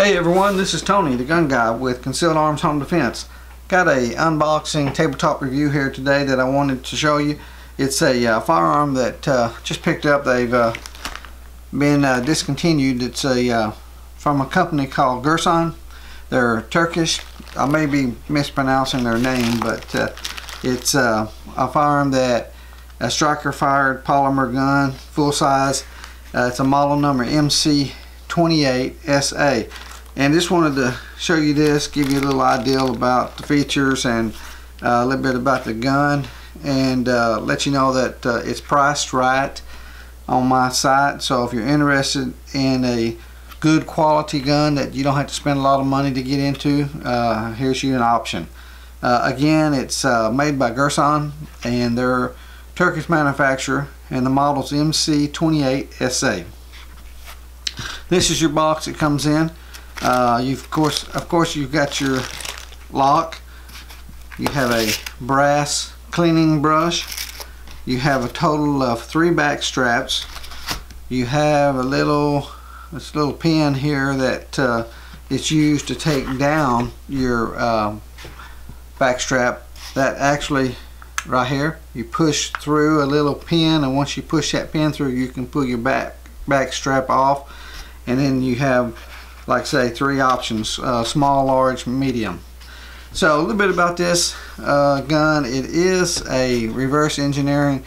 Hey everyone, this is Tony, the gun guy with Concealed Arms Home Defense. Got a unboxing tabletop review here today that I wanted to show you. It's a uh, firearm that uh, just picked up. They've uh, been uh, discontinued. It's a uh, from a company called Girsan. They're Turkish. I may be mispronouncing their name, but uh, it's a firearm that a striker fired polymer gun, full size. it's a model number MC28SA and just wanted to show you this give you a little idea about the features and uh, a little bit about the gun. And uh, let you know that uh, it's priced right on my site. So if you're interested in a good quality gun that you don't have to spend a lot of money to get into uh, here's you an option. Uh, again it's uh, made by Girsan and they're Turkish manufacturer and the model's MC28SA this is your box it comes in uh, you've of course, of course, you've got your lock. You have a brass cleaning brush. You have a total of three back straps. You have a little, this little pin here that uh, is used to take down your uh, back strap. That actually, right here, you push through a little pin, and once you push that pin through, you can pull your back back strap off, and then you have like say, three options, uh, small, large, medium. So a little bit about this uh, gun. It is a reverse engineering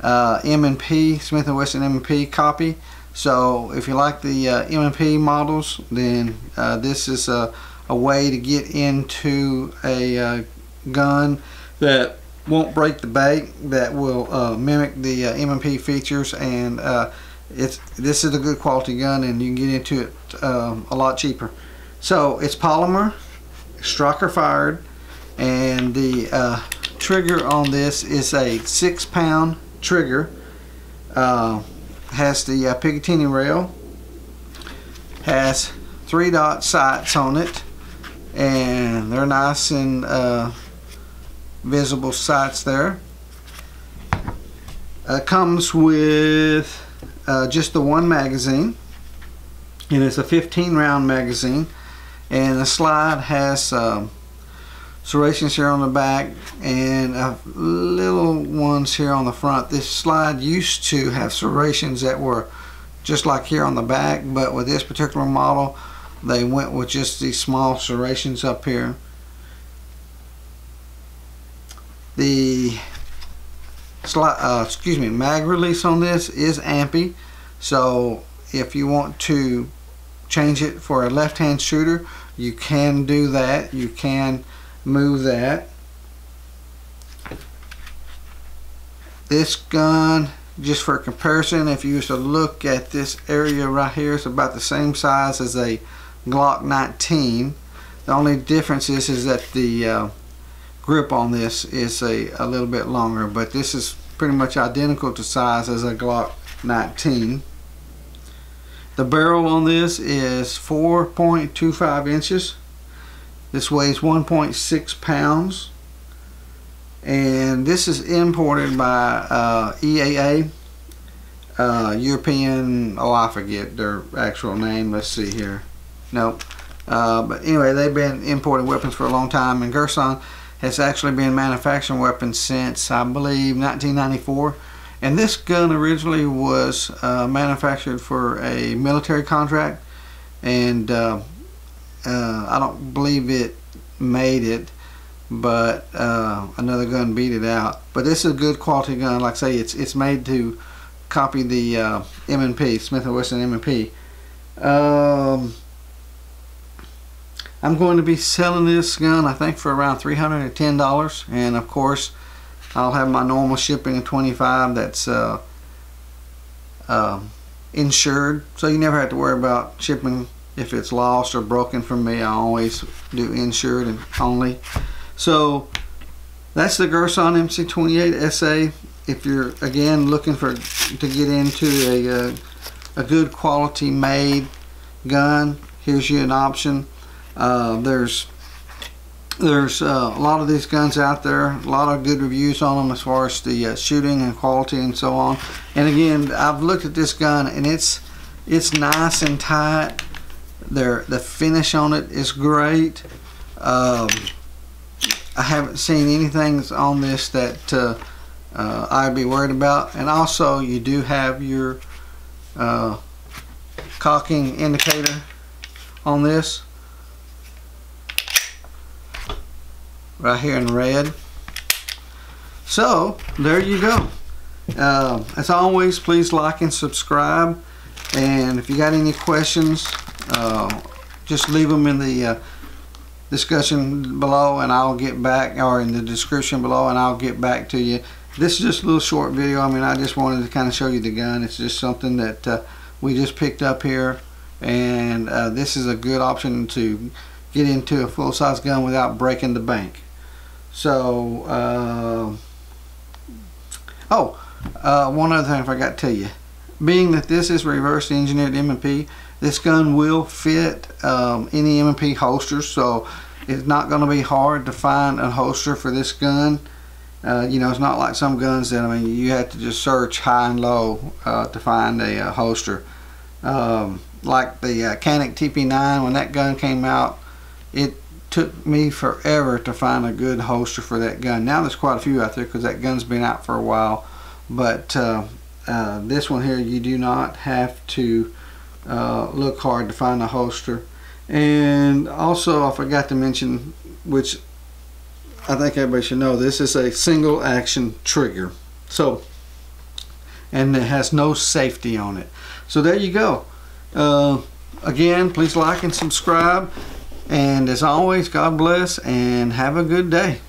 uh, M&P, Smith & Wesson M&P copy. So if you like the uh, M&P models, then uh, this is a, a, way to get into a uh, gun that won't break the bank, that will uh, mimic the M&P features and it's this is a good quality gun and you can get into it um, a lot cheaper. So it's polymer striker fired and the uh, trigger on this is a six pound trigger uh, has the uh, Picatinny rail has three dot sights on it and they're nice and uh, visible sights there. Uh, comes with uh, just the one magazine and it's a 15 round magazine and the slide has um, serrations here on the back and uh, little ones here on the front. This slide used to have serrations that were just like here on the back but with this particular model they went with just these small serrations up here. The uh, excuse me, mag release on this is ambi. So if you want to change it for a left-hand shooter, you can do that. You can move that. This gun, just for comparison, if you used to look at this area right here, it's about the same size as a Glock 19. The only difference is, is that the uh, grip on this is a, a little bit longer but this is pretty much identical to size as a Glock 19 the barrel on this is 4.25 inches. This weighs 1.6 pounds. And this is imported by uh, EAA uh, European oh I forget their actual name. Let's see here. Nope. Uh, but anyway they've been importing weapons for a long time. And Girsan has actually been manufacturing weapons since I believe 1994 and this gun originally was uh, manufactured for a military contract and uh, uh, I don't believe it made it but uh, another gun beat it out. But this is a good quality gun. Like I say it's it's made to copy the uh, M&P Smith & Wesson M&P um, I'm going to be selling this gun I think for around $310 and of course I'll have my normal shipping of 25 that's uh, uh, insured. So you never have to worry about shipping if it's lost or broken from me. I always do insured and only. So that's the Girsan MC28 SA if you're again looking for to get into a, a, uh, a good quality made gun here's you an option uh, there's there's uh, a lot of these guns out there, a lot of good reviews on them as far as the uh, shooting and quality and so on. And again, I've looked at this gun and it's it's nice and tight. Their the finish on it is great. Um, I haven't seen anything on this that uh, uh, I'd be worried about. And also, you do have your uh, cocking indicator on this right here in red. So there you go. Uh, as always, please like and subscribe. And if you got any questions, uh, just leave them in the uh, discussion below and I'll get back or in the description below and I'll get back to you. This is just a little short video. I mean, I just wanted to kind of show you the gun. It's just something that uh, we just picked up here and uh, this is a good option to get into a full-size gun without breaking the bank. So, uh, oh, uh, one other thing I forgot to tell you. Being that this is reverse engineered M&P, this gun will fit um, any M&P holsters, so it's not going to be hard to find a holster for this gun. Uh, you know, it's not like some guns that, I mean, you have to just search high and low uh, to find a, uh, holster. Um, like the uh, Canik TP9, when that gun came out, it took me forever to find a good holster for that gun. Now there's quite a few out there because that gun's been out for a while. But uh, uh, this one here, you do not have to uh, look hard to find a holster. And also, I forgot to mention, which I think everybody should know, this is a single action trigger. So, and it has no safety on it. So there you go. Uh, again, please like and subscribe. And as always, God bless and have a good day.